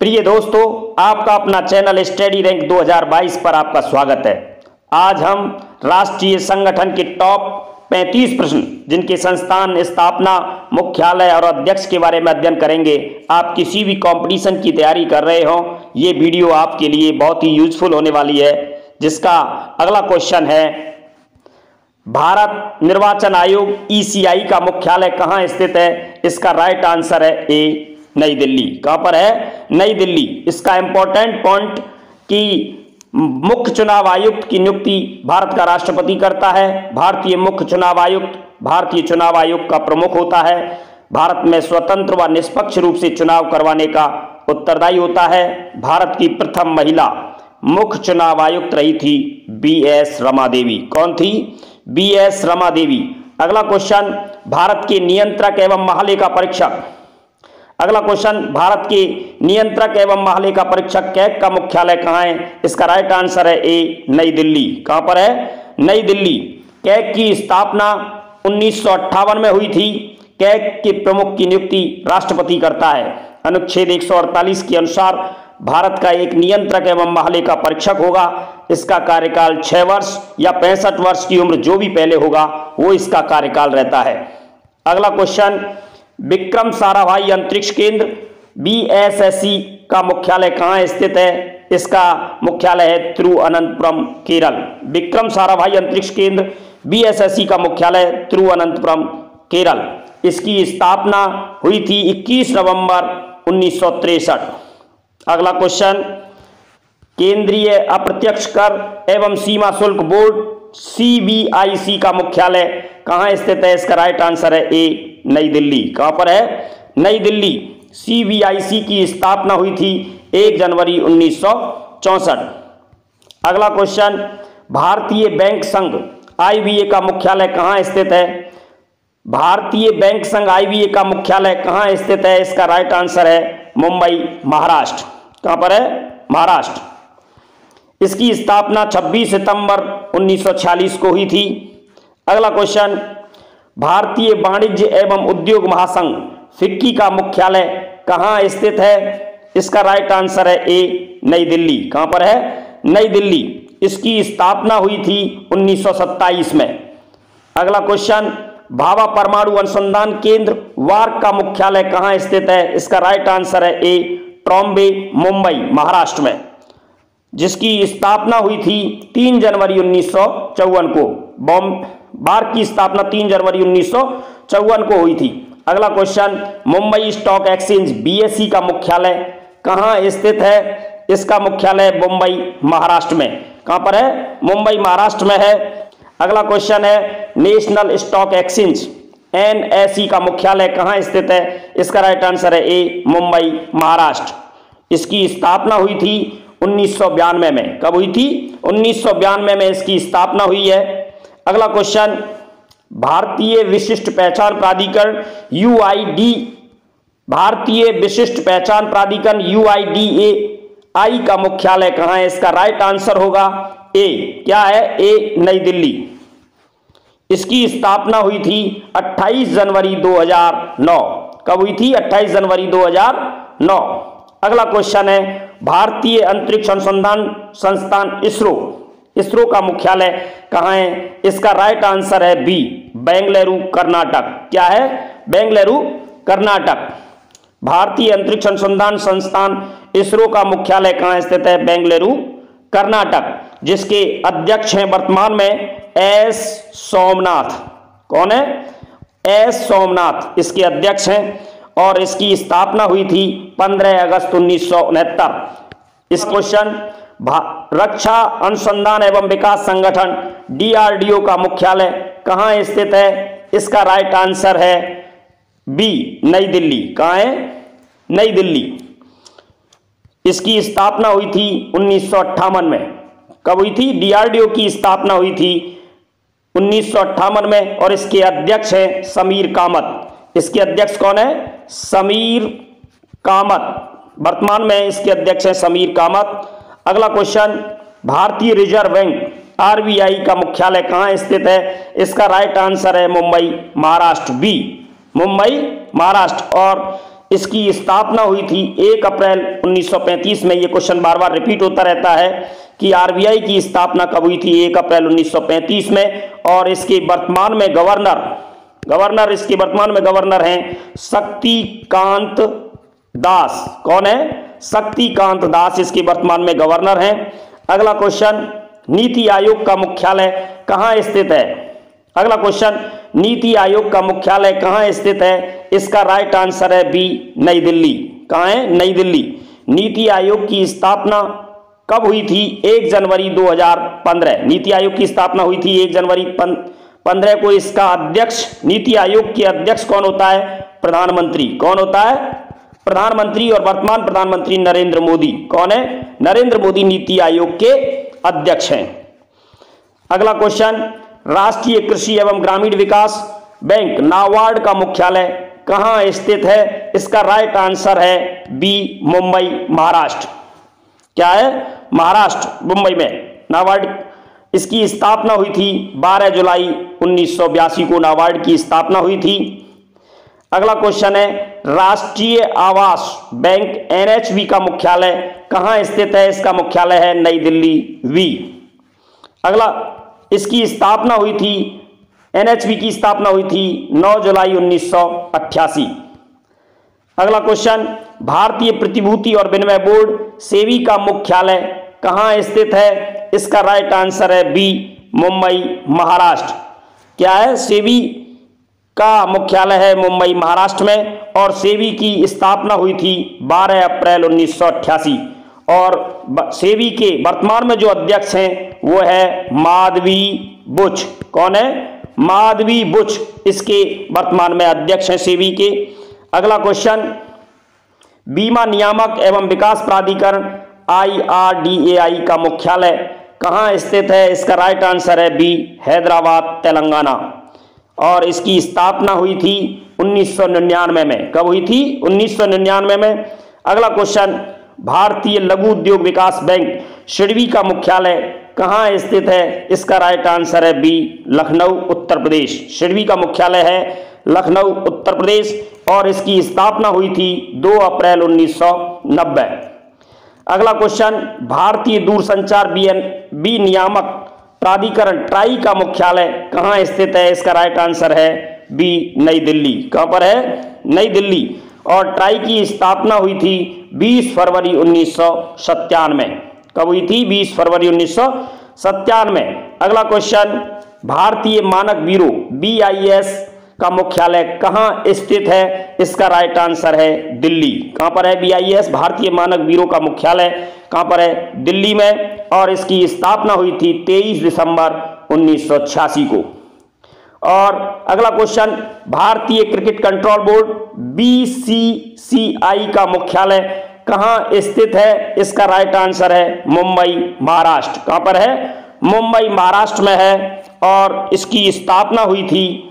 प्रिय दोस्तों, आपका अपना चैनल स्टडी रैंक 2022 पर आपका स्वागत है। आज हम राष्ट्रीय संगठन के टॉप 35 प्रश्न, जिनके संस्थान, स्थापना, मुख्यालय और अध्यक्ष के बारे में अध्ययन करेंगे, आप किसी भी कंपटीशन की तैयारी कर रहे हो, ये वीडियो आपके लिए बहुत ही यूजफुल होने वाली है, जिसका अगला क्वेश्चन है, भारत निर्वाचन आयोग ईसीआई का मुख्यालय कहाँ स्थित है? इसका राइट आंसर है ए नई दिल्ली। कहाँ पर है? नई दिल्ली। इसका इंपॉर्टेंट पॉइंट कि मुख्य चुनाव आयुक्त की नियुक्ति भारत का राष्ट्रपति करता है। भारतीय मुख्य चुनाव आयुक्त, भारतीय चुनाव आयोग का प्रमुख होता है। भारत में स्वतंत्र व निष्पक्ष रूप से चुनाव करवाने का उत्तरदायी होता है। भारत की प्रथम महिला मुख्य चुनाव आयुक्त रही थी बी एस रमा देवी कौन थी? बी एस रमा देवी अगला क्वेश्चन भारत के नियंत्रक एवं महालेखा परीक्षक। अगला क्वेश्चन, भारत के नियंत्रक एवं महालेखा परीक्षक कैग का मुख्यालय कहाँ है? इसका राइट आंसर है ए, नई दिल्ली। कहाँ पर है? नई दिल्ली। कैग की स्थापना उन्नीस में हुई थी। कैग के प्रमुख की नियुक्ति राष्ट्रपति करता है। अनुच्छेद 148 के अनुसार भारत का एक नियंत्रक एवं महालेखा परीक्षक होगा। इसका कार्यकाल छह वर्ष या पैंसठ वर्ष की उम्र जो भी पहले होगा, वो इसका कार्यकाल रहता है। अगला क्वेश्चन विक्रम साराभाई अंतरिक्ष केंद्र बीएसएससी का मुख्यालय कहाँ स्थित है? इसका मुख्यालय है तिरुअनंतपुरम, केरल। विक्रम साराभाई अंतरिक्ष केंद्र बीएसएससी का मुख्यालय तिरुअनंतपुरम, केरल। इसकी स्थापना हुई थी 21 नवंबर उन्नीस अगला क्वेश्चन, केंद्रीय अप्रत्यक्ष कर एवं सीमा शुल्क बोर्ड सीबीआईसी का मुख्यालय कहाँ स्थित है? इसका राइट आंसर है ए नई दिल्ली। कहाँ पर है? नई दिल्ली। सीबीआईसी की स्थापना हुई थी एक जनवरी उन्नीस अगला क्वेश्चन भारतीय बैंक संघ आईबीए का मुख्यालय कहाँ स्थित है? भारतीय बैंक संघ आईबीए का मुख्यालय कहाँ स्थित है? इसका राइट आंसर है मुंबई, महाराष्ट्र। कहाँ पर है? महाराष्ट्र। इसकी स्थापना 26 सितंबर 1946 को हुई थी। अगला क्वेश्चन, भारतीय वाणिज्य एवं उद्योग महासंघ, फिक्की का मुख्यालय कहाँ स्थित है? इसका राइट आंसर है ए, नई दिल्ली। कहाँ पर है? नई दिल्ली। इसकी स्थापना हुई थी 1927 में। अगला क्वेश्चन भाभा परमाणु अनुसंधान केंद्र, वार्क का मुख्यालय कहाँ स्थित है? इसका राइट आंसर है ए, ट्रॉम्बे, मुंबई, महाराष्ट्र में। जिसकी स्थापना हुई थी 3 जनवरी उन्नीस सौ चौवन को। बॉम्ब, बार की स्थापना 3 जनवरी उन्नीस सौ चौवन को हुई थी। अगला question, Mumbai stock exchange BSC का मुख्यालय कहाँ स्थित है? इसका मुख्यालय मुंबई, महाराष्ट्र में। कहाँ पर है? मुंबई, महाराष्ट्र में है। अगला क्वेश्चन है, नेशनल स्टॉक एक्सचेंज एनएसई का मुख्यालय कहाँ स्थित है? इसका राइट आंसर है ए, मुंबई, महाराष्ट्र। इसकी स्थापना हुई थी उन्नीस में। कब हुई थी? उन्नीस में इसकी स्थापना हुई है। अगला क्वेश्चन, भारतीय विशिष्ट पहचान प्राधिकरण यूआईडी भारतीय विशिष्ट पहचान प्राधिकरण यूआईडीए आई का मुख्यालय कहाँ है? इसका राइट आंसर होगा ए क्या है? ए नई दिल्ली। इसकी स्थापना हुई थी 28 जनवरी 2009 कब हुई थी? 28 जनवरी 2009 अगला क्वेश्चन है, भारतीय अंतरिक्ष अनुसंधान संस्थान इसरो। इसरो का मुख्यालय कहाँ है? इसका राइट आंसर है बी बेंगलुरु, कर्नाटक। क्या है? बेंगलुरु, कर्नाटक। भारतीय अंतरिक्ष अनुसंधान संस्थान इसरो का मुख्यालय कहाँ स्थित है? बेंगलुरु, कर्नाटक। जिसके अध्यक्ष हैं वर्तमान में एस सोमनाथ। कौन है? एस सोमनाथ। इसके अध्यक्ष हैं और इसकी स्थापना हुई थी 15 अगस्त उन्नीस सौ उनहत्तर। इस क्वेश्चन रक्षा, अनुसंधान एवं विकास संगठन डीआरडीओ का मुख्यालय कहाँ स्थित है? इसका राइट आंसर है बी नई दिल्ली। कहाँ है? नई दिल्ली। इसकी स्थापना हुई थी उन्नीस सौ अट्ठावन में। कब हुई थी? डीआरडीओ की स्थापना हुई थी उन्नीस सौ अट्ठावन में और इसके अध्यक्ष हैं समीर कामत। इसके अध्यक्ष कौन है? समीर कामत। वर्तमान में इसके अध्यक्ष हैं समीर कामत। अगला क्वेश्चन भारतीय रिज़र्व बैंक, आरबीआई का मुख्यालय कहाँ स्थित है? इसका राइट आंसर है मुंबई, महाराष्ट्र बी मुंबई, महाराष्ट्र। और इसकी स्थापना हुई थी एक अप्रैल 1935 में। ये क्वेश्चन बार बार रिपीट होता रहता है कि आरबीआई की स्थापना कब हुई थी? एक अप्रैल 1935 में। और इसके वर्तमान में गवर्नर गवर्नर, इसके वर्तमान में गवर्नर हैं शक्तिकांत दास। कौन है? शक्तिकांत दास, इसके वर्तमान में गवर्नर हैं। अगला क्वेश्चन नीति आयोग का मुख्यालय कहाँ स्थित है? अगला क्वेश्चन नीति आयोग का मुख्यालय कहाँ स्थित है? इसका राइट आंसर है बी, नई दिल्ली। कहाँ है? नई दिल्ली। नीति आयोग की स्थापना कब हुई थी? एक जनवरी 2015 नीति आयोग की स्थापना हुई थी एक जनवरी पंद्रह को इसका अध्यक्ष, नीति आयोग के अध्यक्ष कौन होता है? प्रधानमंत्री। कौन होता है? प्रधानमंत्री और वर्तमान प्रधानमंत्री नरेंद्र मोदी। कौन है? नरेंद्र मोदी नीति आयोग के अध्यक्ष हैं। अगला क्वेश्चन राष्ट्रीय कृषि एवं ग्रामीण विकास बैंक नाबार्ड का मुख्यालय कहाँ स्थित है? इसका राइट आंसर है बी मुंबई, महाराष्ट्र। क्या है? महाराष्ट्र, मुंबई में। नाबार्ड इसकी स्थापना हुई थी 12 जुलाई उन्नीस सौ बयासी को नाबार्ड की स्थापना हुई थी। अगला क्वेश्चन है, राष्ट्रीय आवास बैंक एनएचबी का मुख्यालय कहाँ स्थित है? इसका मुख्यालय है नई दिल्ली वी अगला, इसकी स्थापना हुई थी एनएचबी की स्थापना हुई थी 9 जुलाई उन्नीस सौ अठासी अगला क्वेश्चन भारतीय प्रतिभूति और विनिमय बोर्ड सेवी का मुख्यालय कहाँ स्थित है? इसका राइट आंसर है बी मुंबई, महाराष्ट्र। क्या है? सेवी का मुख्यालय है मुंबई, महाराष्ट्र में, और सेवी की स्थापना हुई थी 12 अप्रैल उन्नीस सौ अठासी और सेवी के वर्तमान में जो अध्यक्ष हैं, वो है माधवी बुच। कौन है? माधवी बुच इसके वर्तमान में अध्यक्ष हैं सेवी के। अगला क्वेश्चन बीमा नियामक एवं विकास प्राधिकरण आईआरडीएआई का मुख्यालय। कहाँ स्थित है? इसका राइट आंसर है बी हैदराबाद, तेलंगाना। और इसकी स्थापना हुई थी 1999 में। कब हुई थी? 1999 में। अगला क्वेश्चन भारतीय लघु उद्योग विकास बैंक, शिडवी का मुख्यालय कहाँ स्थित है? इसका राइट आंसर है बी लखनऊ, उत्तर प्रदेश। शिडवी का मुख्यालय है लखनऊ, उत्तर प्रदेश। और इसकी स्थापना हुई थी 2 अप्रैल 1990 अगला क्वेश्चन भारतीय दूरसंचार बी एन बी नियामक प्राधिकरण ट्राई का मुख्यालय कहाँ स्थित है? इसका राइट आंसर है बी नई दिल्ली। कहाँ पर है? नई दिल्ली। और ट्राई की स्थापना हुई थी 20 फरवरी उन्नीस कब हुई थी? 20 फरवरी उन्नीस अगला क्वेश्चन भारतीय मानक ब्यूरो बीआईएस का मुख्यालय कहाँ स्थित है? इसका राइट आंसर है दिल्ली। कहाँ पर है? बीआईएस भारतीय मानक ब्यूरो का मुख्यालय। कहाँ पर है? दिल्ली में। और इसकी स्थापना हुई थी 23 दिसंबर उन्नीस सौ छियासी को। और अगला क्वेश्चन भारतीय क्रिकेट कंट्रोल बोर्ड बीसीसीआई का मुख्यालय कहाँ स्थित है? इसका राइट आंसर है मुंबई, महाराष्ट्र। कहाँ पर है? मुंबई, महाराष्ट्र में है। और इसकी स्थापना हुई थी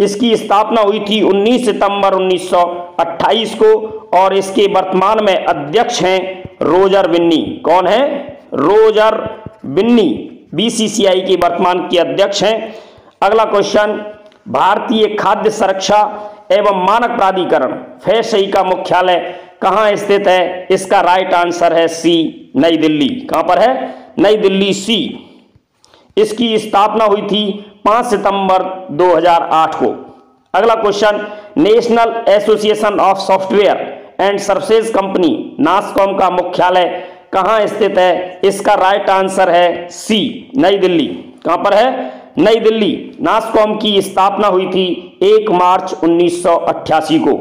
इसकी स्थापना हुई थी 19 सितंबर 1928 को, और इसके वर्तमान में अध्यक्ष हैं रोजर बिन्नी। कौन है? रोजर बिन्नी बीसीसीआई के वर्तमान के अध्यक्ष हैं। अगला क्वेश्चन भारतीय खाद्य सुरक्षा एवं मानक प्राधिकरण, फैसई का मुख्यालय कहाँ स्थित है? इसका राइट आंसर है सी नई दिल्ली। कहाँ पर है? नई दिल्ली सी इसकी स्थापना हुई थी 5 सितंबर 2008 को। अगला question, National Association of Software and Services Company, NASSCOM का मुख्यालय कहाँ स्थित है? इसका राइट आंसर है सी नई दिल्ली। कहाँ पर है? नई दिल्ली। नासकॉम की स्थापना हुई थी 1 मार्च 1988 को।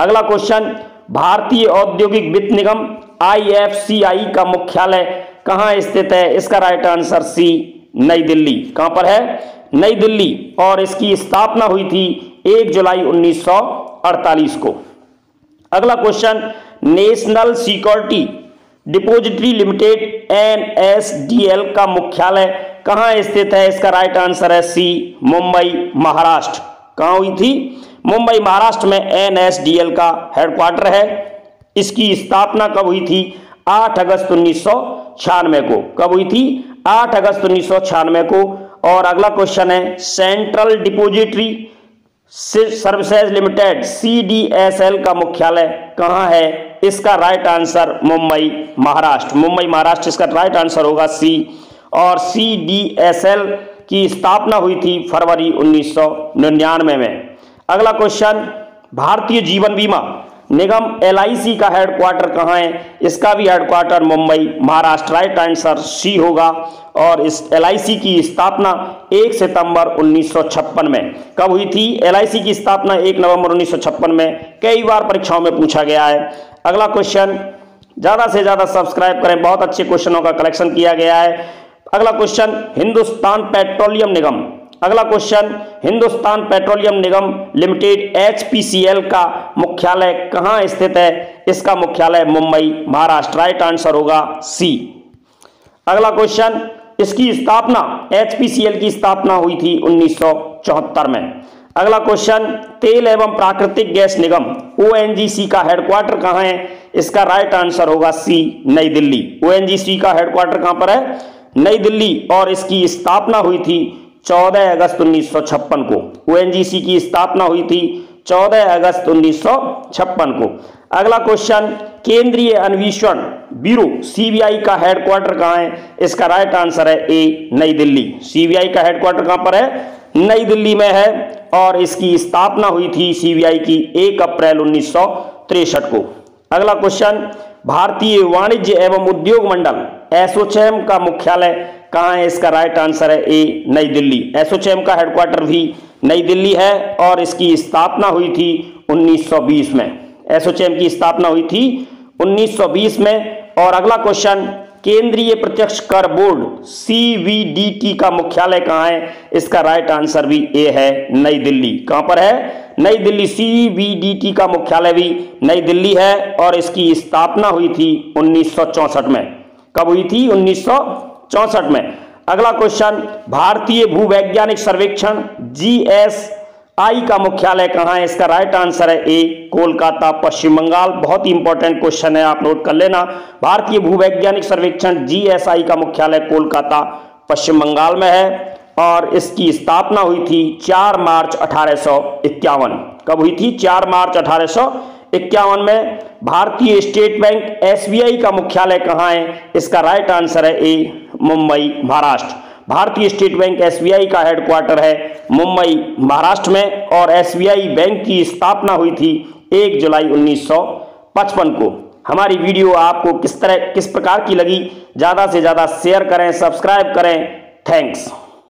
अगला क्वेश्चन, भारतीय औद्योगिक वित्त निगम आईएफसीआई का मुख्यालय कहाँ स्थित है? इसका राइट आंसर सी नई दिल्ली। कहाँ पर है? नई दिल्ली। और इसकी स्थापना हुई थी 1 जुलाई 1948 को। अगला question, National Security Depository Limited NSDL का मुख्यालय कहाँ स्थित है? इसका राइट आंसर है सी, मुंबई, महाराष्ट्र। कहाँ हुई थी? मुंबई, महाराष्ट्र में एनएसडीएल का हेडक्वार्टर है। इसकी स्थापना कब हुई थी? 8 अगस्त उन्नीस सौ छियानवे को। कब हुई थी? 8 अगस्त उन्नीस सौ छियानवे को। और अगला क्वेश्चन है Central Depository Services Limited CDSL का मुख्यालय कहाँ है? इसका राइट आंसर मुंबई, महाराष्ट्र। मुंबई, महाराष्ट्र, इसका राइट आंसर होगा सी और सीडीएसएल की स्थापना हुई थी फरवरी 1999 में। अगला क्वेश्चन भारतीय जीवन बीमा। निगम एलआईसी का हेडक्वार्टर कहाँ है? इसका भी headquarter Mumbai, Maharashtra right answer C होगा। और इस एलआईसी की स्थापना 1 सितंबर 1956 में। कब हुई थी? एलआईसी की स्थापना 1 नवंबर 1956 में। कई बार परीक्षाओं में पूछा गया है। अगला क्वेश्चन ज़्यादा से ज़्यादा सब्सक्राइब करें। बहुत अच्छे क्वेश्चनों का कलेक्शन किया गया है। अगला क्वेश्चन हिंदुस्तान पेट्रोलियम निगम। अगला क्वेश्चन हिंदुस्तान पेट्रोलियम निगम लिमिटेड एचपीसीएल का मुख्यालय कहाँ स्थित है? इसका मुख्यालय मुंबई, महाराष्ट्र। राइट आंसर होगा सी अगला क्वेश्चन इसकी स्थापना, एचपीसीएल की स्थापना हुई थी उन्नीस में। अगला क्वेश्चन तेल एवं प्राकृतिक गैस निगम ओएनजीसी का हेडक्वार्टर कहाँ है? इसका राइट आंसर होगा सी नई दिल्ली। ओएनजीसी का हेडक्वार्टर कहाँ पर है? नई दिल्ली। और इसकी स्थापना हुई थी 14 अगस्त 1956 को। ओएनजीसी की स्थापना हुई थी 14 अगस्त 1956 को। अगला क्वेश्चन केंद्रीय अन्वेषण ब्यूरो सीबीआई का हेडक्वार्टर कहाँ है? इसका राइट आंसर है ए नई दिल्ली। सीबीआई का हेडक्वार्टर कहाँ पर है? नई दिल्ली में है और इसकी स्थापना हुई थी सीबीआई की 1 अप्रैल उन्नीस को। अगला क्वेश्चन भारतीय वाणिज्य एवं उद्योग मंडल, एसोचैम का मुख्यालय कहाँ है इसका राइट आंसर है? ए, नई दिल्ली। एसोचैम का हेडक्वार्टर भी नई दिल्ली है और इसकी स्थापना हुई थी 1920 में। एसोचैम की स्थापना हुई थी 1920 में और अगला क्वेश्चन केंद्रीय प्रत्यक्ष कर बोर्ड सीवीडीटी का मुख्यालय कहाँ है? इसका राइट आंसर भी ए है, नई दिल्ली। कहाँ पर है? नई दिल्ली। सीवीडीटी का मुख्यालय भी नई दिल्ली है और इसकी स्थापना हुई थी उन्नीस में। कब हुई थी? चौसठ में। अगला क्वेश्चन भारतीय भूवैज्ञानिक सर्वेक्षण जीएसआई का मुख्यालय कहाँ है? इसका राइट आंसर है ए कोलकाता, पश्चिम बंगाल। बहुत ही इंपॉर्टेंट क्वेश्चन है, आप नोट कर लेना। भारतीय भूवैज्ञानिक सर्वेक्षण जीएसआई का मुख्यालय कोलकाता, पश्चिम बंगाल में है और इसकी स्थापना हुई थी 4 मार्च अठारह कब हुई थी? 4 मार्च अठारह में। भारतीय स्टेट बैंक एसबीआई का मुख्यालय कहाँ है? इसका राइट आंसर है ए मुंबई, महाराष्ट्र। भारतीय स्टेट बैंक एसबीआई का हेडक्वार्टर है मुंबई, महाराष्ट्र में और एसबीआई बैंक की स्थापना हुई थी 1 जुलाई 1955 को। हमारी वीडियो आपको किस तरह, किस प्रकार की लगी, ज़्यादा से ज़्यादा शेयर करें सब्सक्राइब करें। थैंक्स